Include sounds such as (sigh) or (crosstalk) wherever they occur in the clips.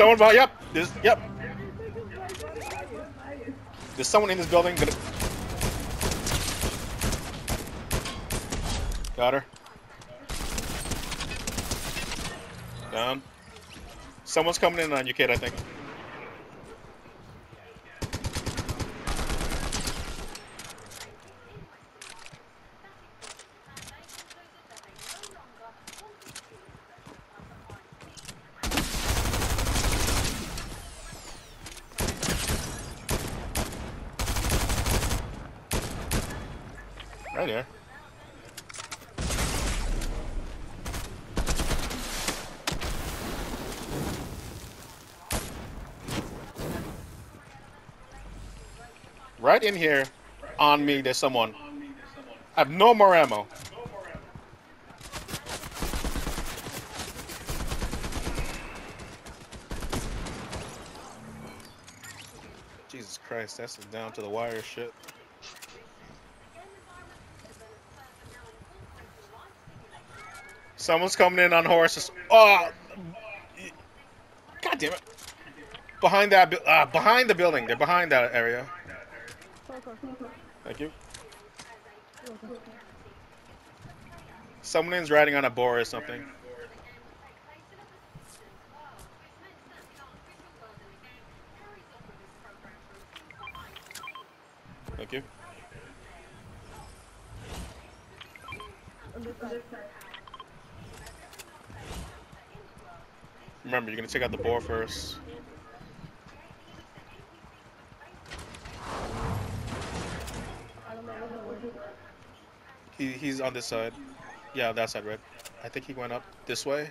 Someone behind. Yep. There's. Yep. There's someone in this building. Gonna... Got her. Down. Someone's coming in on you, kid. I think. Right here. Right in here, on me, there's someone. I have no more ammo. Jesus Christ, that's down to the wire shit. Someone's coming in on horses. Oh, God damn it! Behind that, uh, behind the building. They're behind that area. Thank you. Someone's riding on a boar or something. Thank you. Remember, you're gonna take out the boar first. He, he's on this side. Yeah, that side, red. I think he went up this way.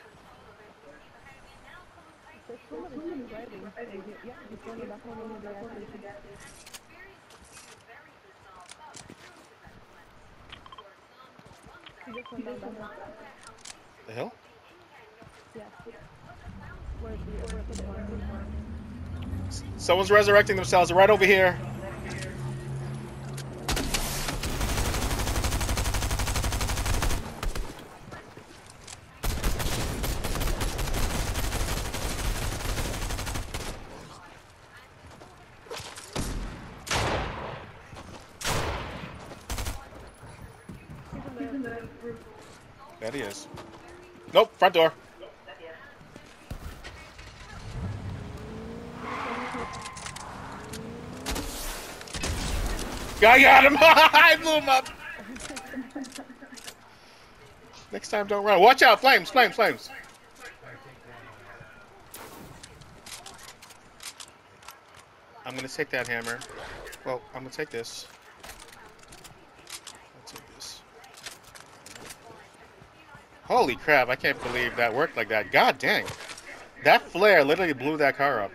The hill? Someone's resurrecting themselves right over here. That he is. Nope, front door. I got him! (laughs) I blew him up! Next time, don't run. Watch out! Flames, flames, flames! I'm gonna take that hammer. Well, I'm gonna take this. I'll take this. Holy crap, I can't believe that worked like that. God dang. That flare literally blew that car up.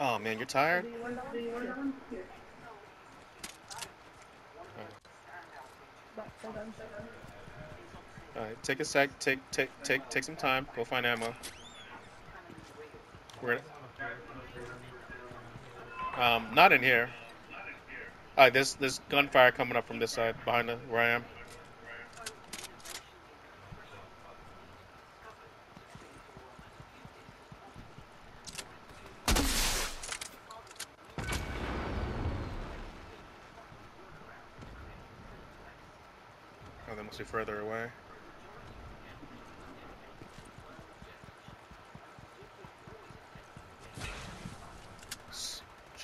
Oh man, you're tired? Alright, take a sec, take take take take some time, go find ammo. We're um not in here. Alright, there's there's gunfire coming up from this side behind the, where I am. They must be further away.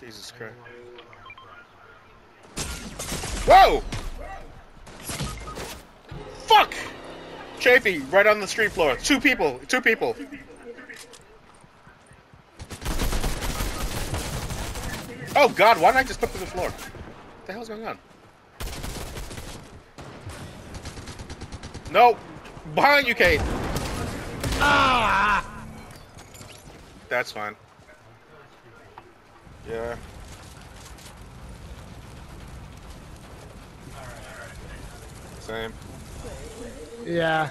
Jesus Christ. Whoa! Fuck! Chafee, right on the street floor. Two people. Two people. Oh god, why did I just put to the floor? What the hell's going on? No! Behind you, Kate! Ah! That's fine. Yeah. Same. Yeah.